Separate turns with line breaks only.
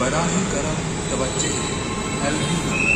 बड़ा ही करम तवज्जे अलही